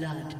Blood.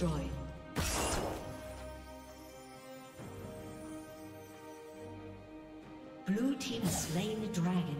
destroyed. Blue Team slain the dragon.